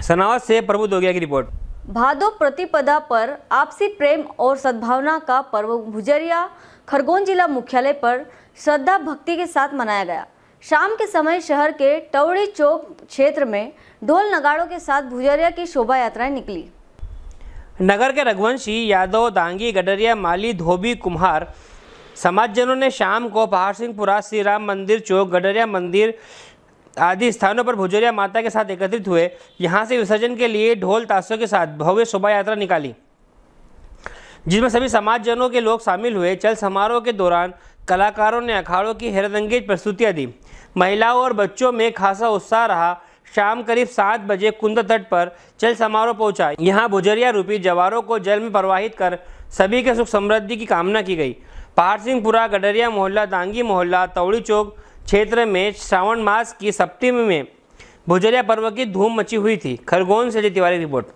सनावत से प्रभु दोगिया की रिपोर्ट। भादो प्रतिपदा पर आपसी प्रेम और सद्भावना का पर्व भुजरिया खरगोन जिला मुख्यालय पर श्रद्धा भक्ति के साथ मनाया गया। शाम के समय शहर के टवड़ी चौक क्षेत्र में ढोल नगाड़ों के साथ भुजरिया की शोभा यात्राएँ निकली। नगर के रघुवंशी यादव दांगी गडरिया माली धोबी कुम्हार समाजजनों ने शाम को पहाड़ सिंहपुरा श्री राम मंदिर चौक गडरिया मंदिर आदि स्थानों पर भुजरिया माता के साथ एकत्रित हुए। यहाँ से विसर्जन के लिए ढोल ताशों के साथ भव्य शोभा यात्रा निकाली। जिसमें सभी समाजजनों के लोग शामिल हुए। चल समारोह के दौरान कलाकारों ने अखाड़ों की हैरतंगेज प्रस्तुतियाँ दी। महिलाओं और बच्चों में खासा उत्साह रहा। शाम करीब सात बजे कुंद तट पर चल समारोह पहुँचा। यहाँ भुजरिया रूपी जवारों को जल में प्रवाहित कर सभी के सुख समृद्धि की कामना की गई। पहाड़ सिंहपुरा गडरिया मोहल्ला, दांगी मोहल्ला तौड़ी चौक क्षेत्र में श्रावण मास की सप्तमी में भुजरिया पर्व की धूम मची हुई थी। खरगोन से जी तिवारी रिपोर्ट।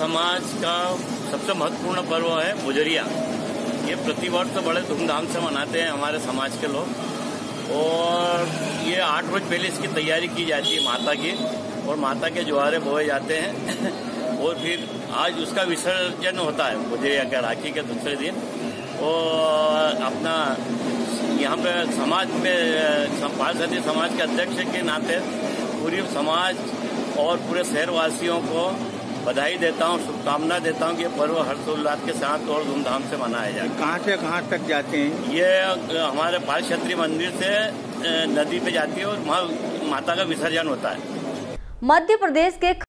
समाज का सबसे महत्वपूर्ण पर्व है गुजरिया। ये प्रतिवर्ष बड़े धूमधाम से मनाते हैं हमारे समाज के लोग। और ये आठ रोज पहले इसकी तैयारी की जाती है माता की, और माता के जुआरे बोए जाते हैं। और फिर आज उसका विसर्जन होता है गुजरिया के राखी के दूसरे दिन। और अपना यहाँ पे समाज में क्षत्रिय समाज के अध्यक्ष के नाते पूरी समाज और पूरे शहरवासियों को बधाई देता हूँ शुभकामना देता हूँ कि ये पर्व हर्षोल्लास के साथ और धूमधाम से मनाया जाए। कहाँ से कहाँ तक जाते हैं? ये हमारे पाल क्षेत्रीय मंदिर से नदी पे जाती है और वहाँ माता का विसर्जन होता है। मध्य प्रदेश के